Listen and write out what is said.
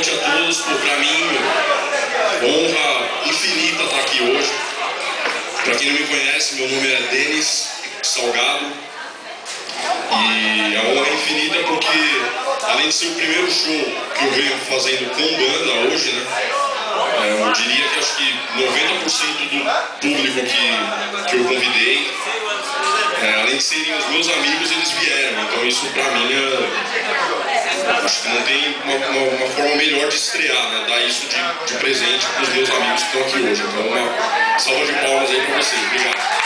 noite a todos. Para mim, honra infinita estar aqui hoje. Para quem não me conhece, meu nome é Denis Salgado. E a honra é infinita porque, além de ser o primeiro show que eu venho fazendo com banda hoje, né? Eu diria que acho que 90% do público que, que eu convidei, é, além de serem os meus amigos, eles vieram. Então isso pra mim é, acho que não tem uma, uma, uma, forma melhor de estrear, né? Dar isso de, de presente para os meus amigos que estão aqui hoje. Então uma salva de palmas aí para vocês. Obrigado.